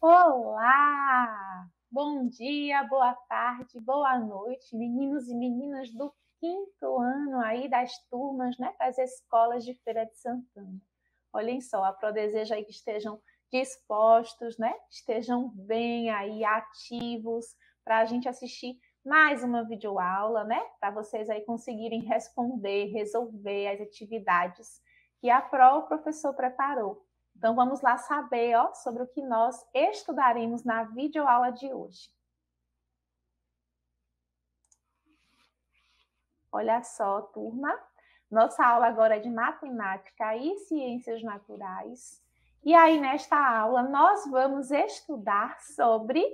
Olá! Bom dia, boa tarde, boa noite, meninos e meninas do quinto ano aí das turmas, né, das escolas de Feira de Santana. Olhem só, a Pro deseja aí que estejam dispostos, né, estejam bem aí ativos para a gente assistir mais uma videoaula, né, para vocês aí conseguirem responder, resolver as atividades que a Pro o professor preparou. Então, vamos lá saber ó, sobre o que nós estudaremos na videoaula de hoje. Olha só, turma, nossa aula agora é de matemática e ciências naturais. E aí, nesta aula, nós vamos estudar sobre.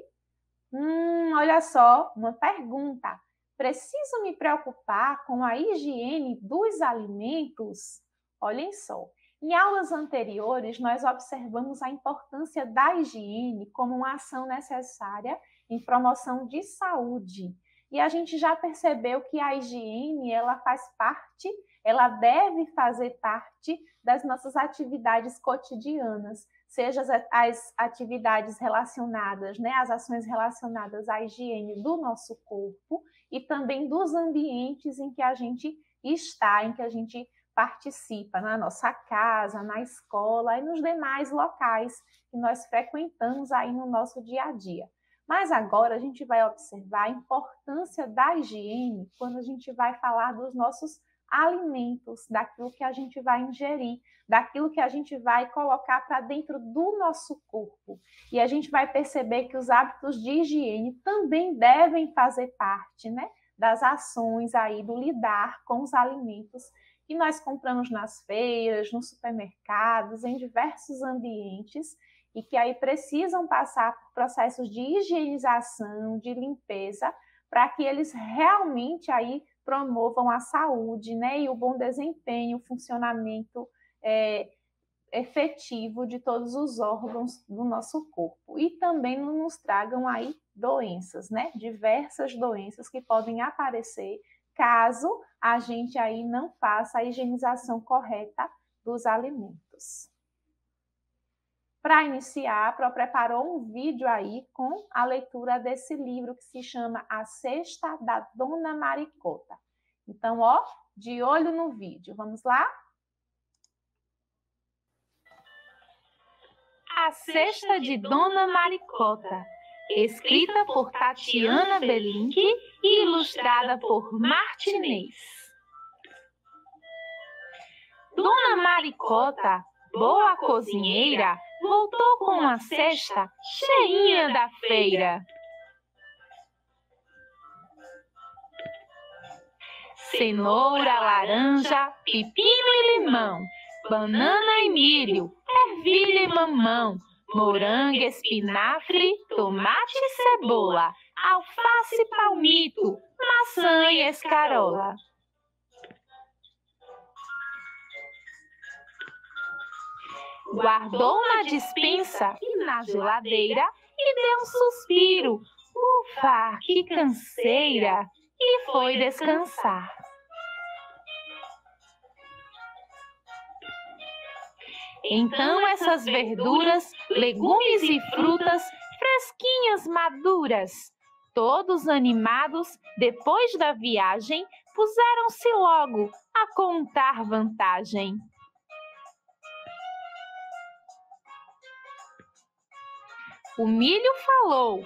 Hum, olha só, uma pergunta. Preciso me preocupar com a higiene dos alimentos? Olhem só. Em aulas anteriores, nós observamos a importância da higiene como uma ação necessária em promoção de saúde. E a gente já percebeu que a higiene, ela faz parte, ela deve fazer parte das nossas atividades cotidianas, seja as, atividades relacionadas, né, as ações relacionadas à higiene do nosso corpo e também dos ambientes em que a gente está, em que a gente participa na nossa casa, na escola e nos demais locais que nós frequentamos aí no nosso dia a dia. Mas agora a gente vai observar a importância da higiene quando a gente vai falar dos nossos alimentos, daquilo que a gente vai ingerir, daquilo que a gente vai colocar para dentro do nosso corpo. E a gente vai perceber que os hábitos de higiene também devem fazer parte, né, das ações aí do lidar com os alimentos que nós compramos nas feiras, nos supermercados, em diversos ambientes e que aí precisam passar por processos de higienização, de limpeza, para que eles realmente aí promovam a saúde, né, e o bom desempenho, o funcionamento é, efetivo de todos os órgãos do nosso corpo. E também não nos tragam aí doenças, né, diversas doenças que podem aparecer caso a gente aí não faça a higienização correta dos alimentos. Para iniciar, a Pro preparou um vídeo aí com a leitura desse livro que se chama A Cesta da Dona Maricota. Então, ó, de olho no vídeo. Vamos lá? A Cesta de Dona Maricota escrita por Tatiana Belink e ilustrada por Martinez. Dona Maricota, boa cozinheira, voltou com a cesta cheinha da feira. Cenoura, laranja, pepino e limão, banana e milho, ervilha e mamão, morango, espinafre, tomate e cebola, alface, palmito, maçã e escarola. Guardou na dispensa e na geladeira e deu um suspiro. Ufa, que canseira! E foi descansar. Então essas verduras, legumes e frutas fresquinhas, maduras, todos animados, depois da viagem, puseram-se logo a contar vantagem. O milho falou: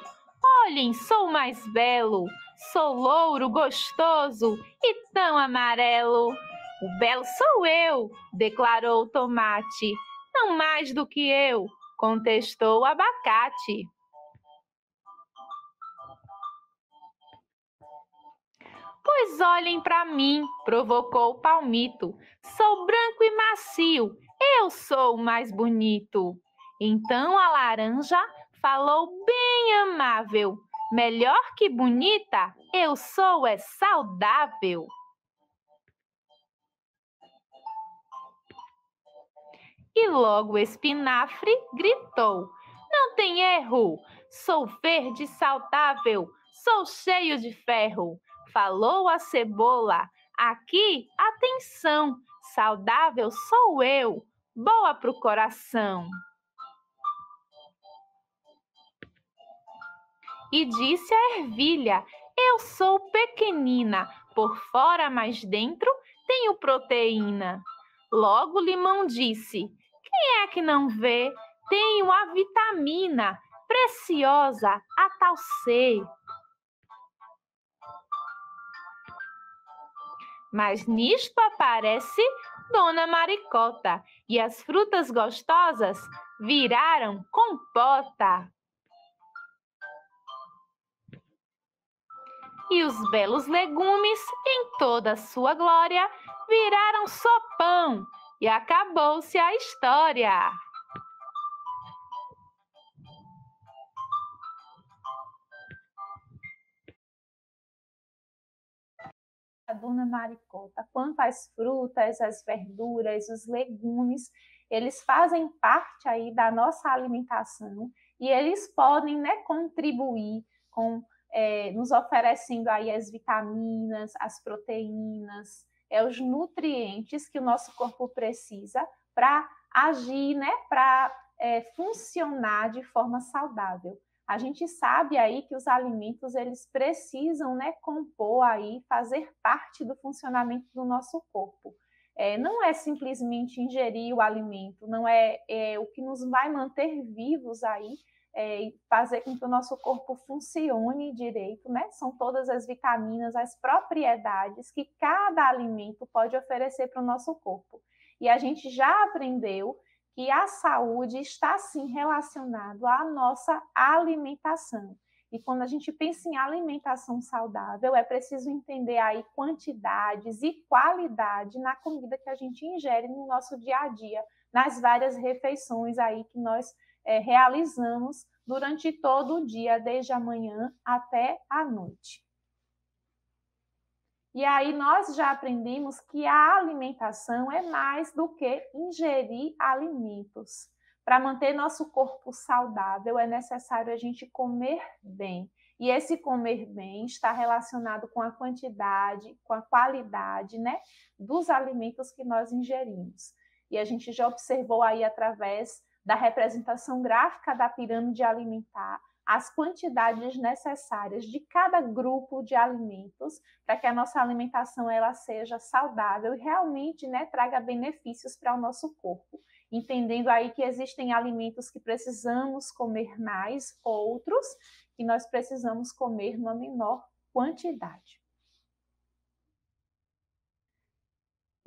Olhem, sou mais belo, sou louro, gostoso e tão amarelo. O belo sou eu, declarou o tomate. Não mais do que eu, contestou o abacate. Pois olhem para mim, provocou o palmito. Sou branco e macio, eu sou o mais bonito. Então a laranja falou bem amável. Melhor que bonita, eu sou é saudável. E logo o espinafre gritou: Não tem erro, sou verde saudável, sou cheio de ferro. Falou a cebola: Aqui, atenção, saudável sou eu, boa pro coração. e disse a ervilha: Eu sou pequenina, por fora, mas dentro tenho proteína. Logo Limão disse: Quem é que não vê? Tenho a vitamina preciosa, a tal C. Mas nisto aparece Dona Maricota e as frutas gostosas viraram compota. E os belos legumes, em toda sua glória, viraram sopão e acabou-se a história. a dona Maricota, quanto às frutas, as verduras, os legumes, eles fazem parte aí da nossa alimentação e eles podem né, contribuir com é, nos oferecendo aí as vitaminas, as proteínas, é, os nutrientes que o nosso corpo precisa para agir, né, para é, funcionar de forma saudável a gente sabe aí que os alimentos eles precisam né, compor aí, fazer parte do funcionamento do nosso corpo. É, não é simplesmente ingerir o alimento, não é, é o que nos vai manter vivos aí, é, fazer com que o nosso corpo funcione direito, né? São todas as vitaminas, as propriedades que cada alimento pode oferecer para o nosso corpo. E a gente já aprendeu que a saúde está sim relacionado à nossa alimentação. E quando a gente pensa em alimentação saudável, é preciso entender aí quantidades e qualidade na comida que a gente ingere no nosso dia a dia, nas várias refeições aí que nós é, realizamos durante todo o dia, desde a manhã até a noite. E aí nós já aprendemos que a alimentação é mais do que ingerir alimentos. Para manter nosso corpo saudável, é necessário a gente comer bem. E esse comer bem está relacionado com a quantidade, com a qualidade, né, dos alimentos que nós ingerimos. E a gente já observou aí através da representação gráfica da pirâmide alimentar as quantidades necessárias de cada grupo de alimentos para que a nossa alimentação ela seja saudável e realmente né, traga benefícios para o nosso corpo. Entendendo aí que existem alimentos que precisamos comer mais, outros que nós precisamos comer numa menor quantidade.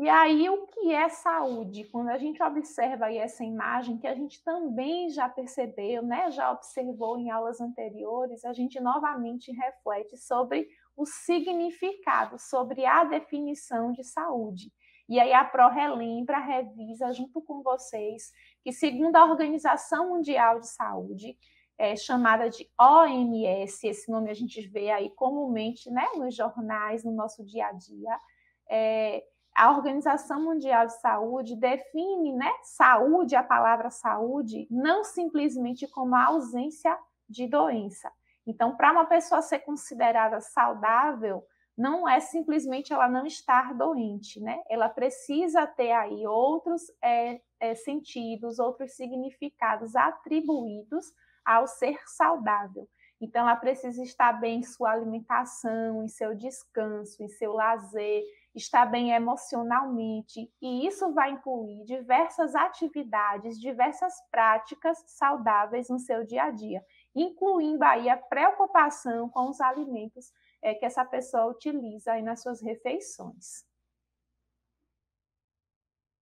E aí, o que é saúde? Quando a gente observa aí essa imagem, que a gente também já percebeu, né, já observou em aulas anteriores, a gente novamente reflete sobre o significado, sobre a definição de saúde. E aí a Pro relembra, revisa junto com vocês que segundo a Organização Mundial de Saúde, é, chamada de OMS, esse nome a gente vê aí comumente né, nos jornais, no nosso dia a dia, é, a Organização Mundial de Saúde define, né, saúde, a palavra saúde, não simplesmente como a ausência de doença. Então, para uma pessoa ser considerada saudável, não é simplesmente ela não estar doente, né? Ela precisa ter aí outros é, é, sentidos, outros significados atribuídos ao ser saudável. Então, ela precisa estar bem em sua alimentação, em seu descanso, em seu lazer, estar bem emocionalmente, e isso vai incluir diversas atividades, diversas práticas saudáveis no seu dia a dia, incluindo aí a preocupação com os alimentos é, que essa pessoa utiliza aí nas suas refeições.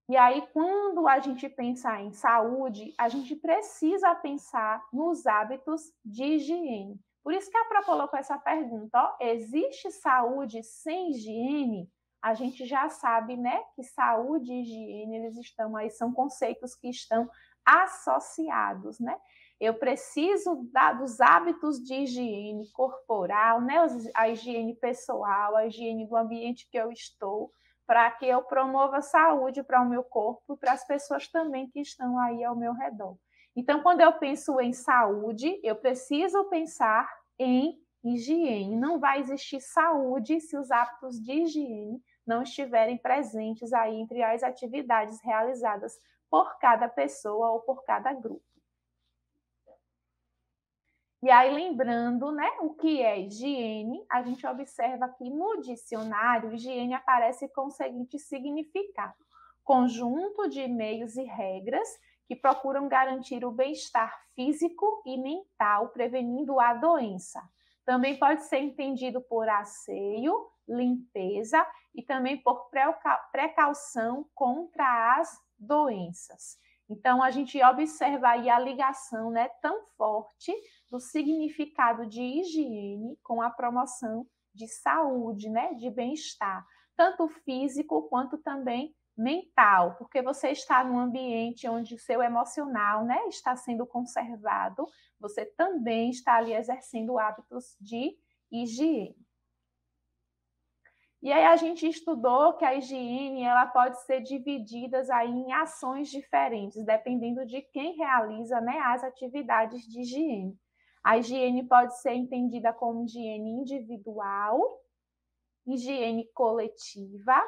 E aí, quando a gente pensa em saúde, a gente precisa pensar nos hábitos de higiene. Por isso que a Pro colocou essa pergunta: ó, existe saúde sem higiene? A gente já sabe, né, que saúde e higiene, eles estão aí, são conceitos que estão associados, né? Eu preciso da, dos hábitos de higiene corporal, né, a higiene pessoal, a higiene do ambiente que eu estou, para que eu promova saúde para o meu corpo e para as pessoas também que estão aí ao meu redor. Então, quando eu penso em saúde, eu preciso pensar em higiene. Não vai existir saúde se os hábitos de higiene não estiverem presentes aí entre as atividades realizadas por cada pessoa ou por cada grupo. E aí, lembrando né, o que é higiene, a gente observa que no dicionário, higiene aparece com o seguinte significado: conjunto de meios e regras que procuram garantir o bem-estar físico e mental, prevenindo a doença. Também pode ser entendido por asseio, limpeza e também por precaução contra as doenças. Então, a gente observa aí a ligação né, tão forte do significado de higiene com a promoção de saúde, né, de bem-estar, tanto físico quanto também mental, porque você está num ambiente onde o seu emocional né, está sendo conservado, você também está ali exercendo hábitos de higiene. E aí a gente estudou que a higiene ela pode ser dividida aí em ações diferentes, dependendo de quem realiza né, as atividades de higiene. A higiene pode ser entendida como higiene individual, higiene coletiva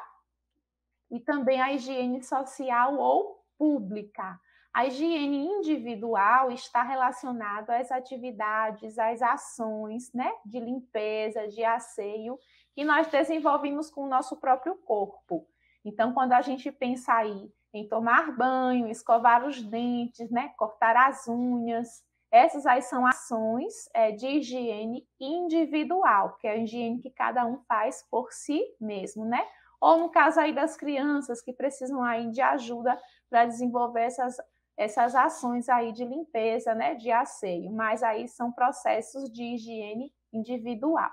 e também a higiene social ou pública. A higiene individual está relacionada às atividades, às ações né, de limpeza, de asseio que nós desenvolvemos com o nosso próprio corpo. Então, quando a gente pensa aí em tomar banho, escovar os dentes, né, cortar as unhas, essas aí são ações é, de higiene individual, que é a higiene que cada um faz por si mesmo, né? Ou no caso aí das crianças que precisam aí de ajuda para desenvolver essas, essas ações aí de limpeza, né, de asseio, mas aí são processos de higiene individual.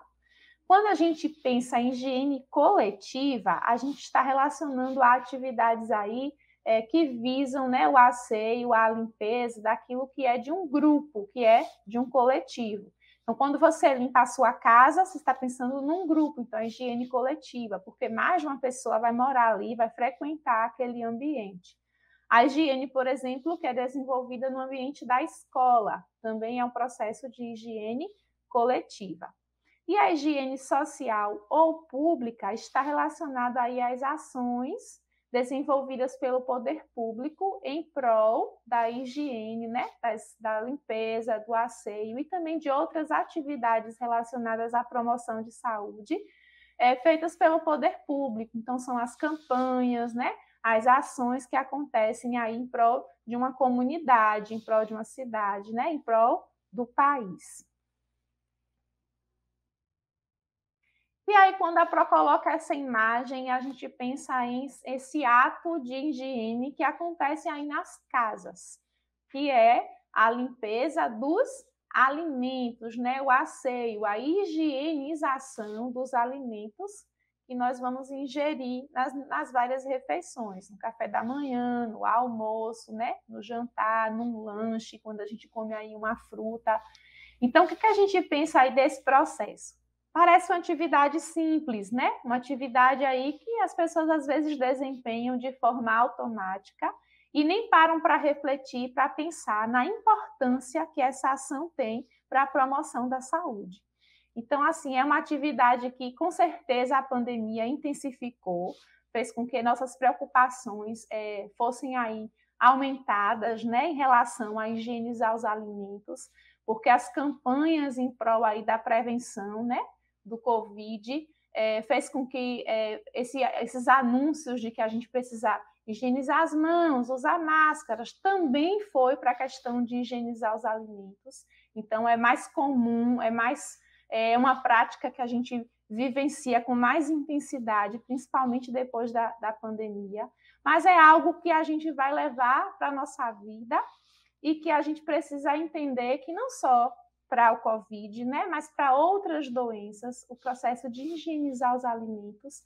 Quando a gente pensa em higiene coletiva, a gente está relacionando a atividades aí é, que visam né, o asseio, a limpeza daquilo que é de um grupo, que é de um coletivo. Então, quando você limpa a sua casa, você está pensando num grupo, então higiene coletiva, porque mais de uma pessoa vai morar ali, vai frequentar aquele ambiente. A higiene, por exemplo, que é desenvolvida no ambiente da escola, também é um processo de higiene coletiva. E a higiene social ou pública está relacionada aí às ações desenvolvidas pelo poder público em prol da higiene, né, das, da limpeza, do asseio e também de outras atividades relacionadas à promoção de saúde, é, feitas pelo poder público. Então, são as campanhas, né, as ações que acontecem aí em prol de uma comunidade, em prol de uma cidade, né, em prol do país. E aí, quando a Pro coloca essa imagem, a gente pensa em esse ato de higiene que acontece aí nas casas, que é a limpeza dos alimentos, né? O asseio, a higienização dos alimentos que nós vamos ingerir nas, nas várias refeições, no café da manhã, no almoço, né? No jantar, no lanche, quando a gente come aí uma fruta. Então, o que, que a gente pensa aí desse processo? Parece uma atividade simples, né? Uma atividade aí que as pessoas às vezes desempenham de forma automática e nem param para refletir, para pensar na importância que essa ação tem para a promoção da saúde. Então, assim, é uma atividade que com certeza a pandemia intensificou, fez com que nossas preocupações é, fossem aí aumentadas, né, em relação a higienizar os alimentos, porque as campanhas em prol aí da prevenção, né, do Covid é, fez com que é, esse, esses anúncios de que a gente precisa higienizar as mãos, usar máscaras, também foi para a questão de higienizar os alimentos. Então, é mais comum, é mais é uma prática que a gente vivencia com mais intensidade, principalmente depois da, da pandemia, mas é algo que a gente vai levar para a nossa vida e que a gente precisa entender que não só para o Covid, né, mas para outras doenças, o processo de higienizar os alimentos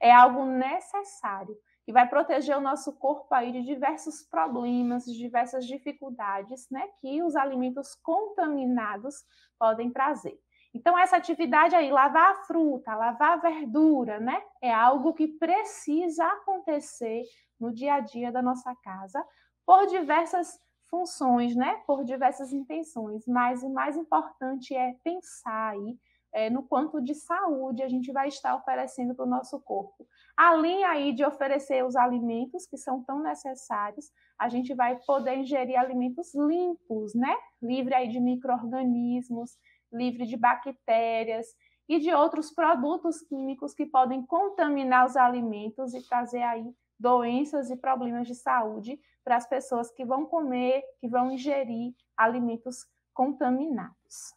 é algo necessário e vai proteger o nosso corpo aí de diversos problemas, de diversas dificuldades, né, que os alimentos contaminados podem trazer. Então, essa atividade aí, lavar a fruta, lavar a verdura, né, é algo que precisa acontecer no dia a dia da nossa casa por diversas funções, né, por diversas intenções, mas o mais importante é pensar aí é, no quanto de saúde a gente vai estar oferecendo para o nosso corpo Além aí de oferecer os alimentos que são tão necessários, a gente vai poder ingerir alimentos limpos, né? Livre aí de micro-organismos, livre de bactérias e de outros produtos químicos que podem contaminar os alimentos e trazer aí doenças e problemas de saúde para as pessoas que vão comer, que vão ingerir alimentos contaminados.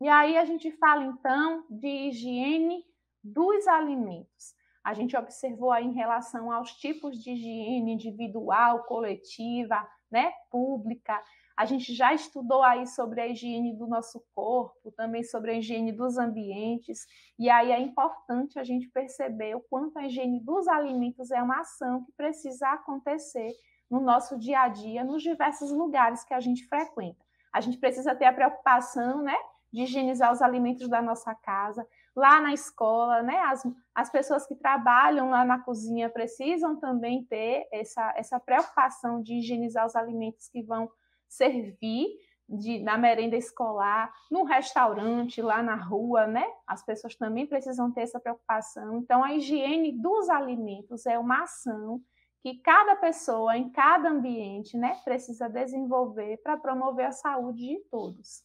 E aí a gente fala então de higiene dos alimentos. A gente observou aí em relação aos tipos de higiene individual, coletiva, né, pública. A gente já estudou aí sobre a higiene do nosso corpo, também sobre a higiene dos ambientes, e aí é importante a gente perceber o quanto a higiene dos alimentos é uma ação que precisa acontecer no nosso dia a dia, nos diversos lugares que a gente frequenta. A gente precisa ter a preocupação, né, de higienizar os alimentos da nossa casa, lá na escola, né? As, as pessoas que trabalham lá na cozinha precisam também ter essa, essa preocupação de higienizar os alimentos que vão servir de, na merenda escolar, no restaurante, lá na rua, né? As pessoas também precisam ter essa preocupação. Então, a higiene dos alimentos é uma ação que cada pessoa, em cada ambiente, né, precisa desenvolver para promover a saúde de todos.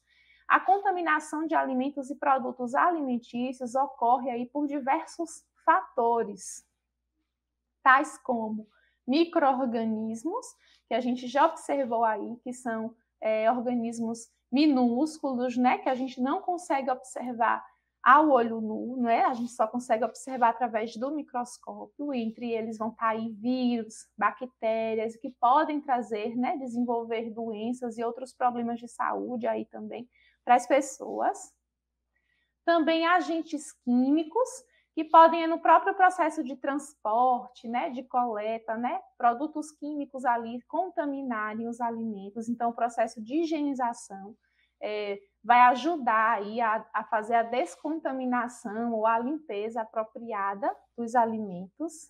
A contaminação de alimentos e produtos alimentícios ocorre aí por diversos fatores, tais como microorganismos, que a gente já observou aí, que são é, organismos minúsculos, né, que a gente não consegue observar ao olho nu, né? A gente só consegue observar através do microscópio, entre eles vão estar aí vírus, bactérias, que podem trazer, né, desenvolver doenças e outros problemas de saúde aí também para as pessoas. Também agentes químicos que podem no próprio processo de transporte, né, de coleta, né, produtos químicos ali contaminarem os alimentos. Então, o processo de higienização é, vai ajudar aí a, a fazer a descontaminação ou a limpeza apropriada dos alimentos.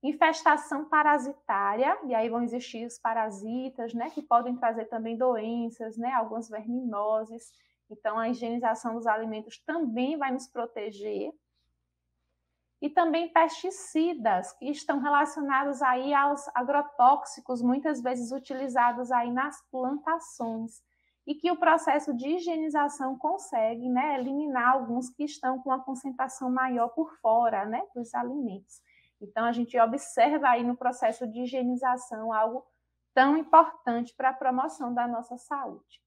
Infestação parasitária, e aí vão existir os parasitas, né, que podem trazer também doenças, né, algumas verminoses. Então, a higienização dos alimentos também vai nos proteger. E também pesticidas, que estão relacionados aí aos agrotóxicos, muitas vezes utilizados aí nas plantações, e que o processo de higienização consegue, né, eliminar alguns que estão com uma concentração maior por fora, né, dos alimentos. Então, a gente observa aí no processo de higienização algo tão importante para a promoção da nossa saúde.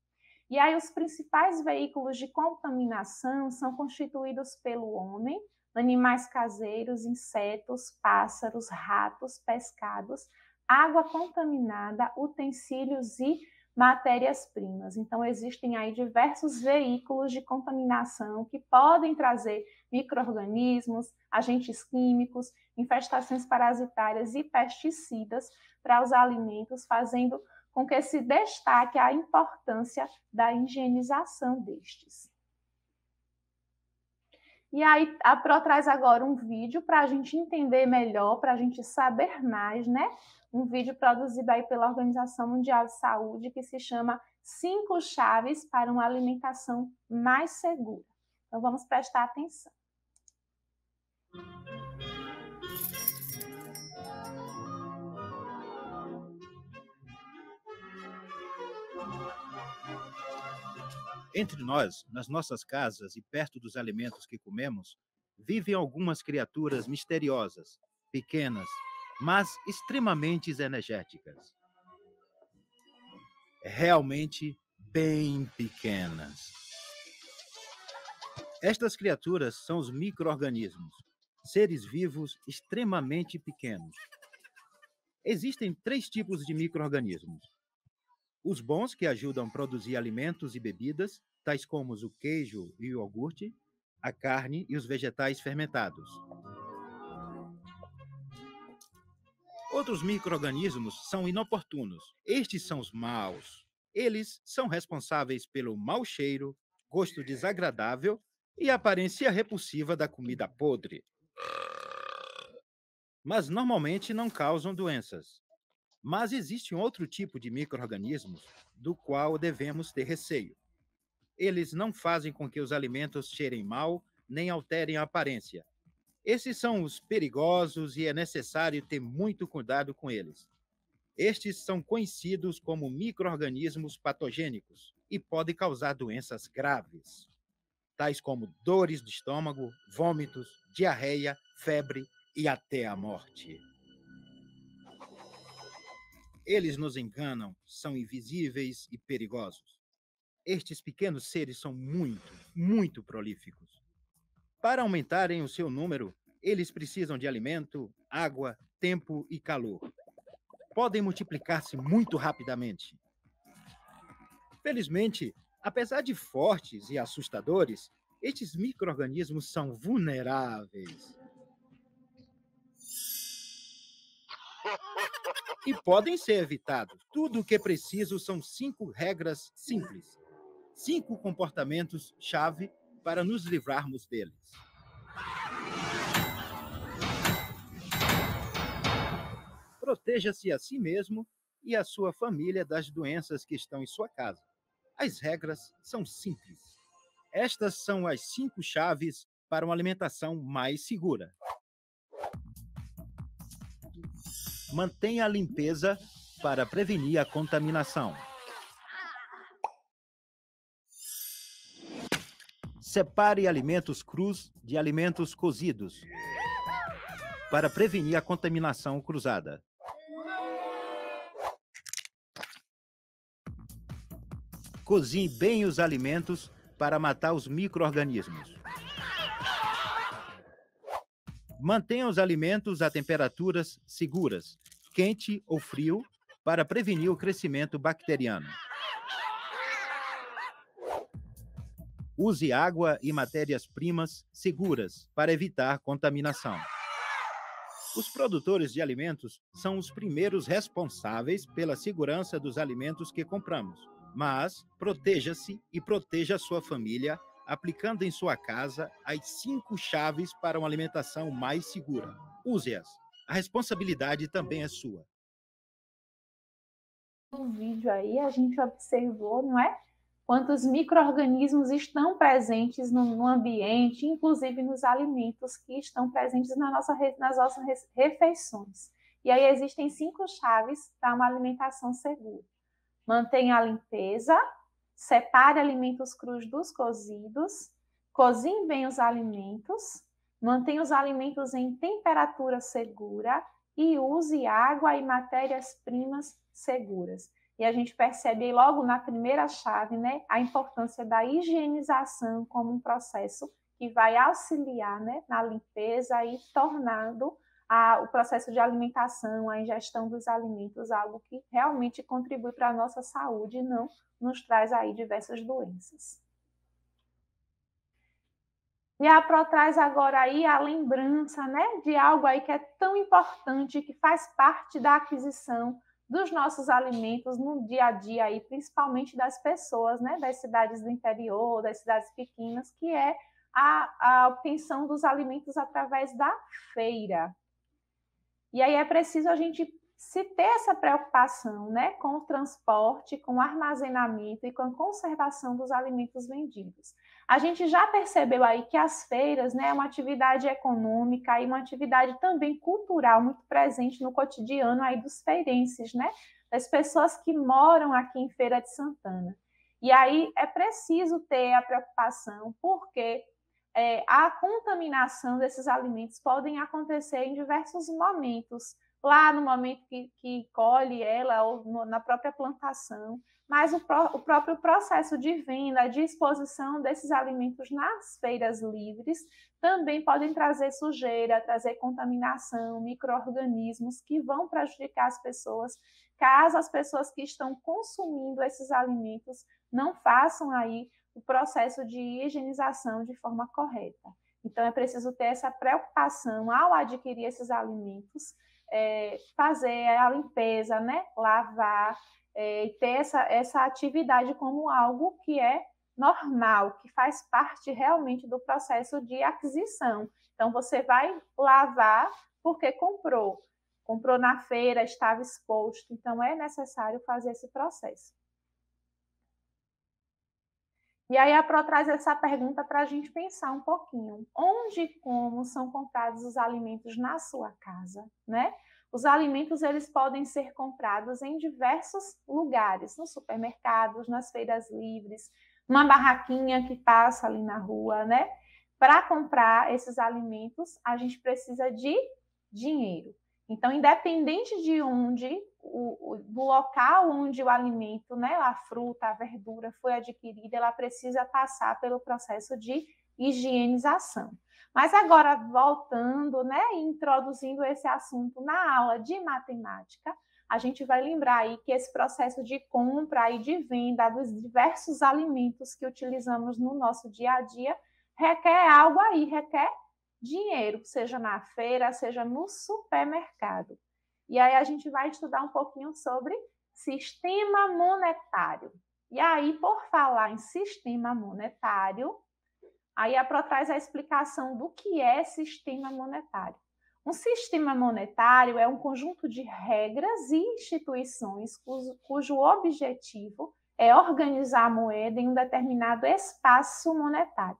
E aí, os principais veículos de contaminação são constituídos pelo homem, animais caseiros, insetos, pássaros, ratos, pescados, água contaminada, utensílios e matérias-primas. Então, existem aí diversos veículos de contaminação que podem trazer micro-organismos, agentes químicos, infestações parasitárias e pesticidas para os alimentos, fazendo com que se destaque a importância da higienização destes. E aí, a Pro traz agora um vídeo para a gente entender melhor, para a gente saber mais, né? um vídeo produzido aí pela Organização Mundial de Saúde que se chama Cinco Chaves para uma Alimentação Mais Segura. Então vamos prestar atenção. Entre nós, nas nossas casas e perto dos alimentos que comemos, vivem algumas criaturas misteriosas, pequenas, mas extremamente energéticas. Realmente bem pequenas. Estas criaturas são os microorganismos, seres vivos extremamente pequenos. Existem três tipos de microorganismos. Os bons, que ajudam a produzir alimentos e bebidas, tais como o queijo e o iogurte, a carne e os vegetais fermentados. Outros micro-organismos são inoportunos. Estes são os maus. Eles são responsáveis pelo mau cheiro, gosto desagradável e aparência repulsiva da comida podre. Mas normalmente não causam doenças. Mas existe um outro tipo de micro-organismos do qual devemos ter receio. Eles não fazem com que os alimentos cheirem mal, nem alterem a aparência. Esses são os perigosos e é necessário ter muito cuidado com eles. Estes são conhecidos como microorganismos patogênicos e podem causar doenças graves, tais como dores de estômago, vômitos, diarreia, febre e até a morte. Eles nos enganam, são invisíveis e perigosos. Estes pequenos seres são muito, muito prolíficos. Para aumentarem o seu número, eles precisam de alimento, água, tempo e calor podem multiplicar-se muito rapidamente. Felizmente, apesar de fortes e assustadores, estes micro-organismos são vulneráveis. E podem ser evitados. Tudo o que é preciso são cinco regras simples. Cinco comportamentos-chave para nos livrarmos deles. Proteja-se a si mesmo e a sua família das doenças que estão em sua casa. As regras são simples. Estas são as cinco chaves para uma alimentação mais segura. Mantenha a limpeza para prevenir a contaminação. Separe alimentos crus de alimentos cozidos para prevenir a contaminação cruzada. Cozinhe bem os alimentos para matar os micro-organismos. Mantenha os alimentos a temperaturas seguras, quente ou frio, para prevenir o crescimento bacteriano. Use água e matérias-primas seguras para evitar contaminação. Os produtores de alimentos são os primeiros responsáveis pela segurança dos alimentos que compramos mas proteja-se e proteja a sua família, aplicando em sua casa as cinco chaves para uma alimentação mais segura. Use-as. A responsabilidade também é sua. No vídeo aí a gente observou, não é? Quantos micro-organismos estão presentes no, no, ambiente, inclusive nos alimentos que estão presentes na nossa, nas nossas refeições. E aí existem cinco chaves para uma alimentação segura. Mantenha a limpeza, separe alimentos crus dos cozidos, cozinhe bem os alimentos, mantenha os alimentos em temperatura segura e use água e matérias-primas seguras. E a gente percebe logo na primeira chave, né, a importância da higienização como um processo que vai auxiliar, né, na limpeza e tornando a, o processo de alimentação, a ingestão dos alimentos, algo que realmente contribui para a nossa saúde e não nos traz aí diversas doenças. E a Pro traz agora aí a lembrança né, de algo aí que é tão importante, que faz parte da aquisição dos nossos alimentos no dia a dia aí, principalmente das pessoas, né, das cidades do interior, das cidades pequenas, que é a, a obtenção dos alimentos através da feira. E aí é preciso a gente se ter essa preocupação né, com o transporte, com o armazenamento e com a conservação dos alimentos vendidos. A gente já percebeu aí que as feiras né, é uma atividade econômica e uma atividade também cultural muito presente no cotidiano aí dos feirenses, né, das pessoas que moram aqui em Feira de Santana. E aí é preciso ter a preocupação, porque é, a contaminação desses alimentos podem acontecer em diversos momentos, lá no momento que, que colhe ela ou no, na própria plantação, mas o, pró, o, próprio processo de venda, de exposição desses alimentos nas feiras livres também podem trazer sujeira, trazer contaminação, micro-organismos que vão prejudicar as pessoas, caso as pessoas que estão consumindo esses alimentos não façam aí o processo de higienização de forma correta. Então, é preciso ter essa preocupação ao adquirir esses alimentos, é, fazer a limpeza, né? lavar, é, ter essa, essa atividade como algo que é normal, que faz parte realmente do processo de aquisição. Então, você vai lavar porque comprou. Comprou na feira, estava exposto. Então, é necessário fazer esse processo. E aí a Pro traz essa pergunta para a gente pensar um pouquinho. Onde e como são comprados os alimentos na sua casa, né? Os alimentos eles podem ser comprados em diversos lugares, nos supermercados, nas feiras livres, uma barraquinha que passa ali na rua, né? Para comprar esses alimentos, a gente precisa de dinheiro. Então, independente de onde, o, o, do local onde o alimento, né, a fruta, a verdura foi adquirida, ela precisa passar pelo processo de higienização. Mas agora, voltando, né, introduzindo esse assunto na aula de matemática, a gente vai lembrar aí que esse processo de compra e de venda dos diversos alimentos que utilizamos no nosso dia a dia requer algo aí, requer dinheiro, seja na feira, seja no supermercado. E aí a gente vai estudar um pouquinho sobre sistema monetário. E aí, por falar em sistema monetário, aí a Pro traz a explicação do que é sistema monetário. Um sistema monetário é um conjunto de regras e instituições cujo, cujo objetivo é organizar a moeda em um determinado espaço monetário.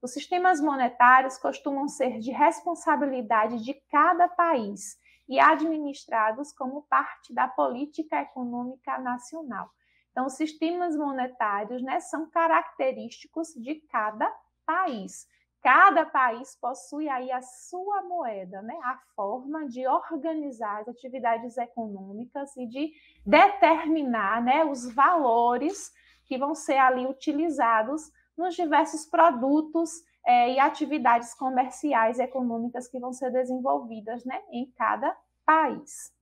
Os sistemas monetários costumam ser de responsabilidade de cada país e administrados como parte da política econômica nacional. Então, os sistemas monetários né, são característicos de cada país. Cada país possui aí a sua moeda, né, a forma de organizar as atividades econômicas e de determinar né, os valores que vão ser ali utilizados nos diversos produtos é, e atividades comerciais e econômicas que vão ser desenvolvidas né, em cada país.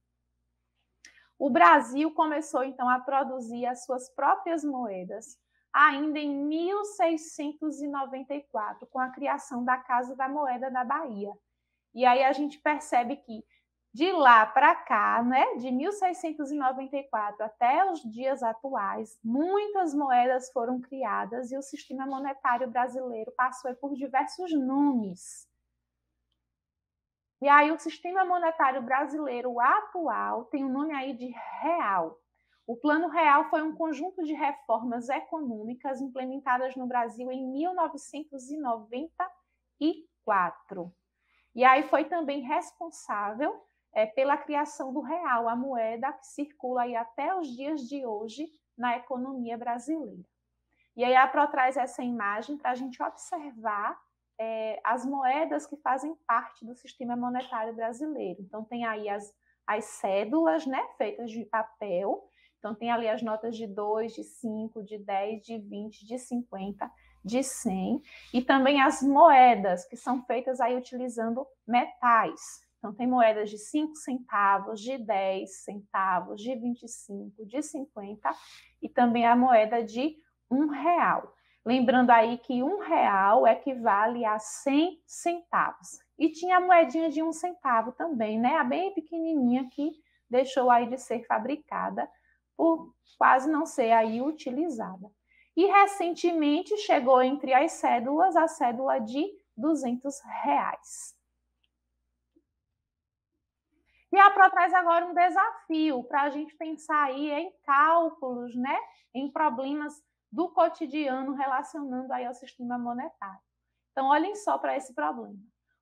O Brasil começou então a produzir as suas próprias moedas ainda em 1694, com a criação da Casa da Moeda da Bahia. E aí a gente percebe que de lá para cá, né, de 1694 até os dias atuais, muitas moedas foram criadas e o sistema monetário brasileiro passou por diversos nomes. E aí o sistema monetário brasileiro atual tem o um nome aí de real. O Plano Real foi um conjunto de reformas econômicas implementadas no Brasil em 1994. E aí foi também responsável é, pela criação do real, a moeda que circula aí até os dias de hoje na economia brasileira. E aí a Pro traz essa imagem para a gente observar é, as moedas que fazem parte do sistema monetário brasileiro. Então tem aí as, as cédulas, né, feitas de papel. Então tem ali as notas de 2, de 5, de 10, de 20, de 50, de 100 e também as moedas que são feitas aí utilizando metais. Então, tem moedas de 5 centavos, de 10 centavos, de 25, de 50 e também a moeda de um real. Lembrando aí que um real equivale a 100 centavos. E tinha a moedinha de um centavo também, né? A bem pequenininha que deixou aí de ser fabricada por quase não ser aí utilizada. E recentemente chegou entre as cédulas a cédula de 200 reais. E a Pro traz agora um desafio para a gente pensar aí em cálculos, né? Em problemas do cotidiano relacionando aí ao sistema monetário. Então, olhem só para esse problema.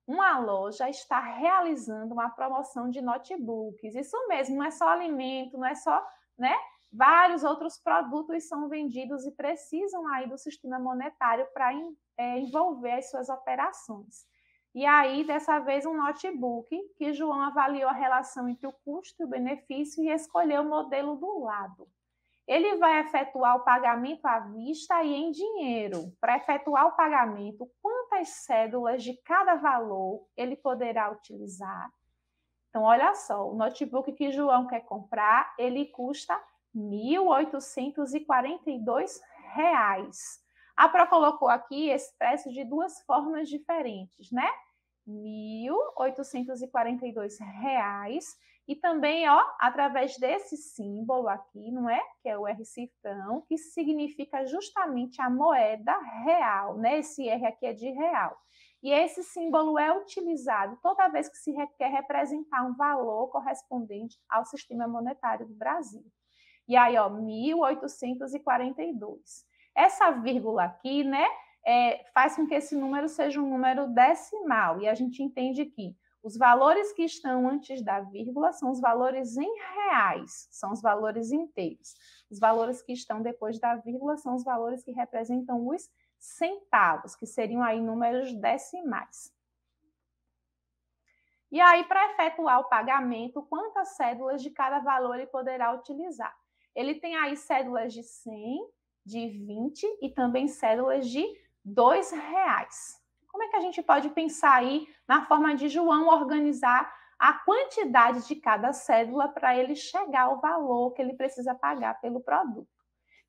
Uma loja está realizando uma promoção de notebooks. Isso mesmo, não é só alimento, não é só, né? Vários outros produtos são vendidos e precisam aí do sistema monetário para é, envolver as suas operações. E aí, dessa vez, um notebook que João avaliou a relação entre o custo e o benefício e escolheu o modelo do lado. Ele vai efetuar o pagamento à vista e em dinheiro. Para efetuar o pagamento, quantas cédulas de cada valor ele poderá utilizar? Então, olha só, o notebook que João quer comprar, ele custa R$ 1.842. A Pro colocou aqui esse preço de duas formas diferentes, né? R$ 1.842 e também, ó, através desse símbolo aqui, não é? Que é o R cifrão, que significa justamente a moeda real, né? Esse R aqui é de real. E esse símbolo é utilizado toda vez que se quer representar um valor correspondente ao sistema monetário do Brasil. E aí, ó, 1842. Essa vírgula aqui, né, é, faz com que esse número seja um número decimal, e a gente entende que os valores que estão antes da vírgula são os valores em reais, são os valores inteiros. Os valores que estão depois da vírgula são os valores que representam os centavos, que seriam aí números decimais. E aí, para efetuar o pagamento, quantas cédulas de cada valor ele poderá utilizar? Ele tem aí cédulas de 100, de 20 e também cédulas de R$ reais. Como é que a gente pode pensar aí na forma de João organizar a quantidade de cada cédula para ele chegar ao valor que ele precisa pagar pelo produto?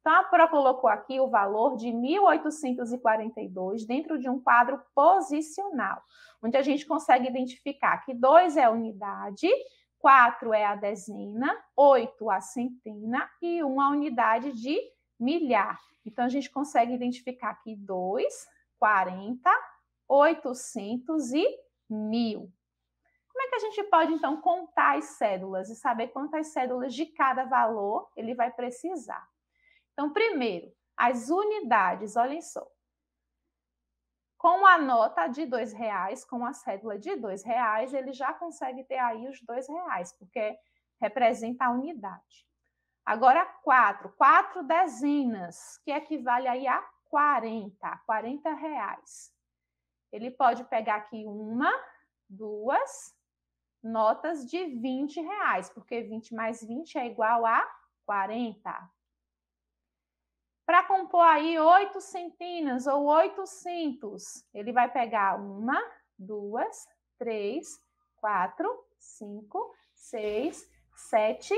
Então, a Pro colocou aqui o valor de 1.842 dentro de um quadro posicional, onde a gente consegue identificar que 2 é a unidade, 4 é a dezena, 8 a centena e 1 a unidade de milhar. Então, a gente consegue identificar aqui 2, 40, 800 e 1000. Como é que a gente pode, então, contar as cédulas e saber quantas cédulas de cada valor ele vai precisar? Então, primeiro, as unidades, olhem só. Com a nota de dois reais, com a cédula de dois reais, ele já consegue ter aí os dois reais, porque representa a unidade. Agora, quatro, quatro dezenas, que equivale aí a 40, 40 reais. Ele pode pegar aqui uma, duas notas de 20 reais, porque 20 mais 20 é igual a 40. Para compor aí oito centenas ou oitocentos, ele vai pegar uma, duas, três, quatro, cinco, seis, sete,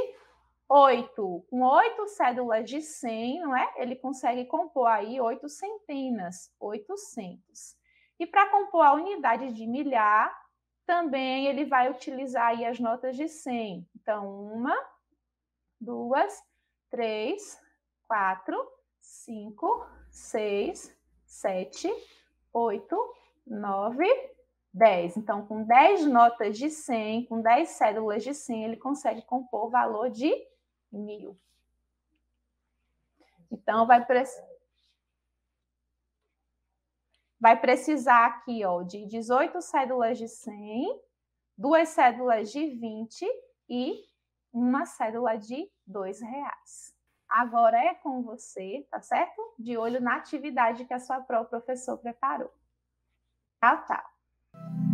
oito. Com oito cédulas de cem, não é? Ele consegue compor aí oito centenas, oitocentos. E para compor a unidade de milhar, também ele vai utilizar aí as notas de cem. Então, uma, duas, três, quatro, 5, 6, 7, 8, 9, 10. Então, com 10 notas de 100, com 10 cédulas de 100, ele consegue compor o valor de mil. Então, vai, pre... vai precisar aqui ó, de 18 cédulas de 100, duas cédulas de 20 e uma cédula de R$ reais. Agora é com você, tá certo? De olho na atividade que a sua própria professor preparou. Tchau, tchau.